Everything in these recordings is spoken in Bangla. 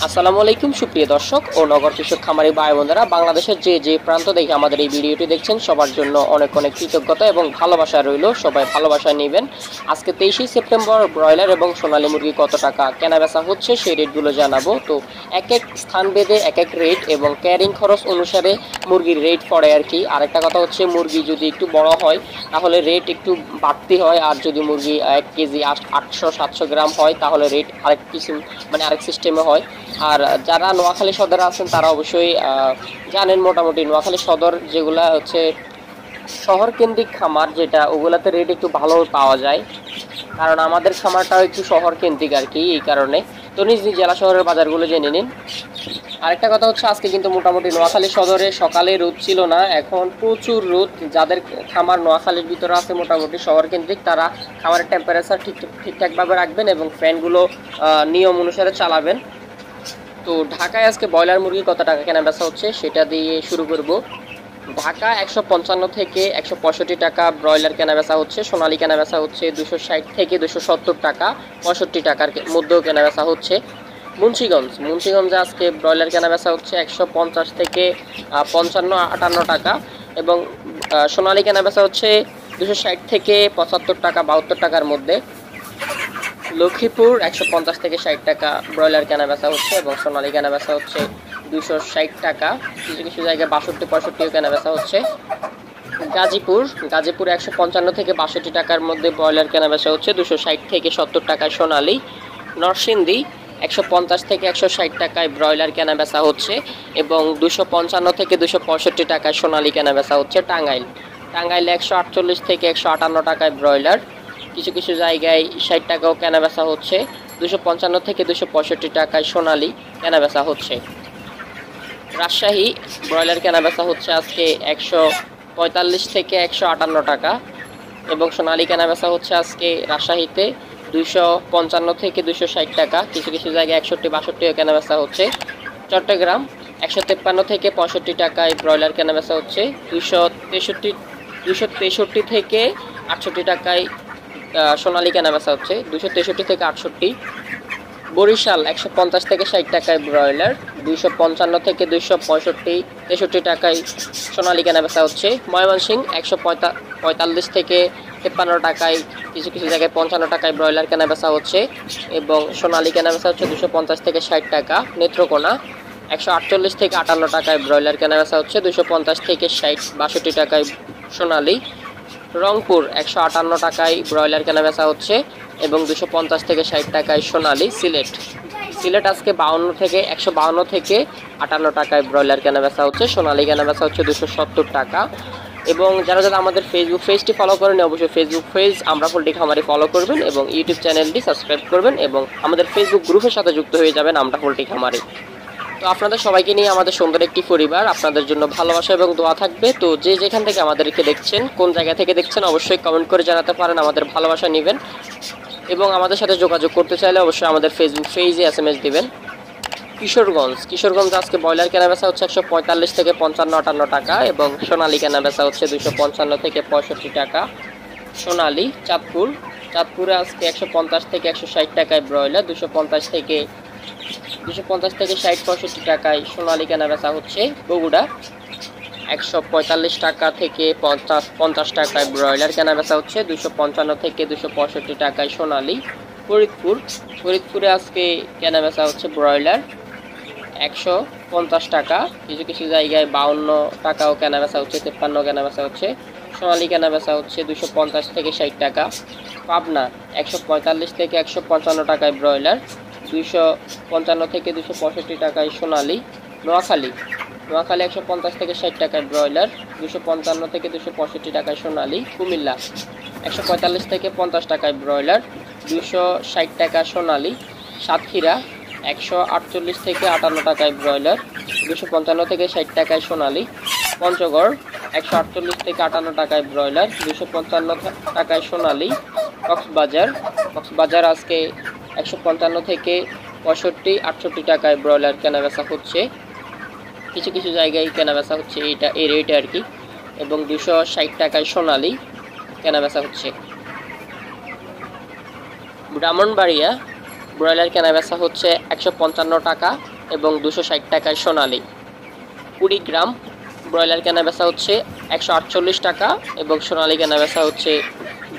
আসসালামু আলাইকুম, সুপ্রিয় দর্শক ও নগর কৃষক খামারি ভাই বোনেরা। বাংলাদেশের যে যে প্রান্ত দেখে আমাদের এই ভিডিওটি দেখছেন, সবার জন্য অনেক অনেক কৃতজ্ঞতা এবং ভালোবাসা রইল। সবাই ভালোবাসা নেবেন। আজকে তেইশে সেপ্টেম্বর ব্রয়লার এবং সোনালী মুরগি কত টাকা কেনা বেচা হচ্ছে সেই রেটগুলো জানাব। তো এক এক স্থান ভেদে, এক এক রেট এবং ক্যারিং খরচ অনুসারে মুরগির রেট পড়ে আর কি। আরেকটা কথা হচ্ছে, মুরগি যদি একটু বড় হয়, তাহলে রেট একটু বাড়তি হয়। আর যদি মুরগি এক কেজি আটশো, সাতশো গ্রাম হয়, তাহলে রেট আরেক কিছু মানে আরেক সিস্টেমে হয়। আর যারা নোয়াখালী সদরে আছেন, তারা অবশ্যই জানেন মোটামুটি নোয়াখালী সদর যেগুলা হচ্ছে শহর কেন্দ্রিক খামার, যেটা ওগুলাতে রেট একটু ভালো পাওয়া যায়। কারণ আমাদের খামারটাও একটু শহর কেন্দ্রিক আর কি এই কারণে। তো নিজ নিজ জেলা শহরের বাজারগুলো জেনে নিন। আরেকটা কথা হচ্ছে, আজকে কিন্তু মোটামুটি নোয়াখালী সদরে সকালে রোদ ছিল না, এখন প্রচুর রোদ। যাদের খামার নোয়াখালীর ভিতরে আছে, মোটামুটি শহর কেন্দ্রিক তারা খামারের টেম্পারেচার ঠিক ঠিকঠাকভাবে রাখবেন এবং ফ্যানগুলো নিয়ম অনুসারে চালাবেন। তো ঢাকায় আজকে ব্রয়লার মুরগি কত টাকা কেনা বেচা হচ্ছে সেটা দিয়ে শুরু করব। ঢাকা একশো পঞ্চান্ন থেকে একশো পঁয়ষট্টি টাকা ব্রয়লার কেনা বেচা হচ্ছে, সোনালি কেনা বেচা হচ্ছে দুশো ষাট থেকে দুশো সত্তর টাকা, পঁয়ষট্টি টাকার মধ্যেও কেনা বেচা হচ্ছে। মুন্সিগঞ্জ মুন্সিগঞ্জে আজকে ব্রয়লার কেনা বেচা হচ্ছে একশো পঞ্চাশ থেকে পঞ্চান্ন, আটান্ন টাকা এবং সোনালি কেনা বেচা হচ্ছে দুশো ষাট থেকে পঁচাত্তর টাকা, বাহাত্তর টাকার মধ্যে। লক্ষ্মীপুর, একশো পঞ্চাশ থেকে ষাট টাকা। ব্রয়লার কেনা বেচা হচ্ছে এবং সোনালী কেনা বেচা হচ্ছে দুশো ষাট টাকা। কিছু কিছু জায়গায় বাষট্টি, পঁয়ষট্টিও কেনা বেচা হচ্ছে। গাজীপুর গাজীপুর একশো পঞ্চান্ন থেকে বাষট্টি টাকার মধ্যে ব্রয়লার কেনা বেচা হচ্ছে। দুশো ষাট থেকে সত্তর টাকায় সোনালী। নরসিংদী, একশো পঞ্চাশ থেকে একশো ষাট টাকায় ব্রয়লার কেনা বেচা হচ্ছে এবং দুশো পঞ্চান্ন থেকে দুশো পঁয়ষট্টি টাকায় সোনালী কেনা বেচা হচ্ছে টাঙ্গাইল। টাঙ্গাইলে একশো আটচল্লিশ থেকে একশো আটান্ন টাকায় ব্রয়লার। কিছু কিছু জায়গায় ষাট টাকাও কেনা বেচা হচ্ছে। দুশো পঞ্চান্ন থেকে দুশো পঁয়ষট্টি টাকায় সোনালি কেনা বেচা হচ্ছে। রাজশাহী ব্রয়লার কেনা বেচা হচ্ছে আজকে একশো পঁয়তাল্লিশ থেকে একশো আটান্ন টাকা এবং সোনালি কেনা বেচা হচ্ছে আজকে রাজশাহীতে দুশো পঞ্চান্ন থেকে দুশো ষাট টাকা। কিছু কিছু জায়গায় একষট্টি বাষট্টিও কেনা বেচা হচ্ছে। চট্টগ্রাম একশো তেপ্পান্ন থেকে পঁয়ষট্টি টাকায় ব্রয়লার কেনা বেচা হচ্ছে। দুশো তেষট্টি দুশো তেষট্টি থেকে আটষট্টি টাকায় আহ, সোনালী কেনা হচ্ছে। দুশো তেষট্টি থেকে আটষট্টি। বরিশাল একশো পঞ্চাশ থেকে ষাট টাকায় ব্রয়লার। দুইশো পঞ্চান্ন থেকে দুইশো পঁয়ষট্টি তেষট্টি টাকায় সোনালী কেনা বেচা হচ্ছে। ময়মনসিং একশো পঁয়তা- পঁয়তাল্লিশ থেকে তেপ্পান্ন টাকায় কিছু কিছু জায়গায় পঞ্চান্ন টাকায় ব্রয়লার কেনাবেচা হচ্ছে। এবং সোনালী কেনাবেচা হচ্ছে দুশো পঞ্চাশ থেকে ষাট টাকা। নেত্রকোনা একশো আটচল্লিশ থেকে আটান্ন টাকায় ব্রয়লার কেনাবেচা হচ্ছে। দুশো পঞ্চাশ থেকে ষাট বাষট্টি টাকায় সোনালী। রংপুর একশো আটান্ন টাকায় ব্রয়লার কেনা বেচা হচ্ছে এবং দুশো পঞ্চাশ থেকে ষাট টাকায় সোনালি সিলেট। সিলেট আজকে বাউন্ন থেকে, একশো বাউন্ন থেকে আটান্ন টাকায় ব্রয়লার কেনা বেচা হচ্ছে, সোনালি কেনা বেচা হচ্ছে দুশো সত্তর টাকা। এবং যারা যারা আমাদের ফেসবুক পেজটি ফলো করেন অবশ্যই ফেসবুক পেজ আমরা পোল্ট্রি খামারি ফলো করবেন এবং ইউটিউব চ্যানেলটি সাবস্ক্রাইব করবেন এবং আমাদের ফেসবুক গ্রুপের সাথে যুক্ত হয়ে যাবেন, আমরা পোল্ট্রি খামারি তো আপনাদের সবাইকে নিয়ে আমাদের সুন্দর একটি পরিবার। আপনাদের জন্য ভালোবাসা এবং দোয়া থাকবে। তো যে যেখান থেকে আমাদেরকে দেখছেন, কোন জায়গা থেকে দেখছেন, অবশ্যই কমেন্ট করে জানাতে পারেন, আমাদের ভালোবাসা নেবেন। এবং আমাদের সাথে যোগাযোগ করতে চাইলে অবশ্যই আমাদের ফেসবুক পেজে এস এম এস দেবেন। কিশোরগঞ্জ। কিশোরগঞ্জ আজকে ব্রয়লার কেনা বেচা হচ্ছে একশো পঁয়তাল্লিশ থেকে পঞ্চান্ন আটান্ন টাকা এবং সোনালী কেনা বেচা হচ্ছে দুশো পঞ্চান্ন থেকে পঁয়ষট্টি টাকা। সোনালী, চাঁদপুর। চাঁদপুরে আজকে একশো পঞ্চাশ থেকে একশো ষাট টাকায় ব্রয়লার দুশো পঞ্চাশ থেকে দুশো পঞ্চাশ থেকে ষাট পঁয়ষট্টি টাকায় সোনালী কেনা বেচা হচ্ছে বগুড়া। একশো পঁয়তাল্লিশ টাকা থেকে পঞ্চাশ পঞ্চাশ টাকায় ব্রয়লার কেনা বেচা হচ্ছে। দুশো পঞ্চান্ন থেকে দুশো পঁয়ষট্টি টাকায় সোনালী। ফরিদপুর, ফরিদপুরে আজকে কেনা বেচা হচ্ছে ব্রয়লার। একশো পঞ্চাশ টাকা, কিছু কিছু জায়গায় বাউন্ন টাকাও কেনা বেচা হচ্ছে, তেপ্পান্ন কেনা বেচা হচ্ছে। সোনালী কেনা বেচা হচ্ছে দুশো পঞ্চাশ থেকে ষাট টাকা। পাবনা, একশো পঁয়তাল্লিশ থেকে একশো পঞ্চান্ন টাকায় ব্রয়লার। দুইশো পঞ্চান্ন থেকে দুশো পঁয়ষট্টি টাকায় সোনালি, নোয়াখালী। নোয়াখালী একশো পঞ্চাশ থেকে ষাট টাকায় ব্রয়লার দুশো পঞ্চান্ন থেকে দুশো পঁয়ষট্টি টাকায় সোনালি, কুমিল্লা। একশো পঁয়তাল্লিশ থেকে পঞ্চাশ টাকায় ব্রয়লার দুশো ষাট টাকা সোনালি, সাতক্ষীরা, একশো আটচল্লিশ থেকে আটান্ন টাকায় ব্রয়লার দুশো পঞ্চান্ন থেকে ষাট টাকায় সোনালি, পঞ্চগড়, একশো আটচল্লিশ থেকে আটান্ন টাকায় ব্রয়লার দুশো পঞ্চান্ন টাকায় সোনালি, কক্সবাজার। কক্সবাজার আজকে একশো পঞ্চান্ন থেকে পঁয়ষট্টি, আটষট্টি টাকায় ব্রয়লার কেনা বেচা হচ্ছে। কিছু কিছু জায়গায় কেনা বেচা হচ্ছে এইটা এই রেটে আর কি। এবং দুশো ষাট টাকায় সোনালি কেনা বেচা হচ্ছে। ব্রাহ্মণবাড়িয়া ব্রয়লার কেনা বেচা হচ্ছে একশো পঞ্চান্ন টাকা এবং দুশো ষাট টাকায় সোনালি। কুড়ি গ্রাম ব্রয়লার কেনা বেচা হচ্ছে একশো আটচল্লিশ টাকা এবং সোনালি কেনা বেচা হচ্ছে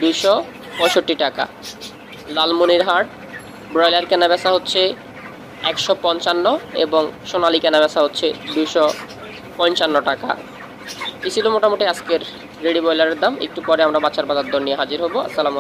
দুশো পঁয়ষট্টি টাকা। লালমনিরহাট ব্রয়লার কেনা বেচা হচ্ছে একশো পঞ্চান্ন এবং সোনালি কেনা বেচা হচ্ছে দুশো পঞ্চান্ন টাকা। এই ছিল মোটামুটি আজকের রেডি ব্রয়লারের দাম। একটু পরে আমরা বাচ্চার বাজার দর নিয়ে হাজির হব। আসসালামু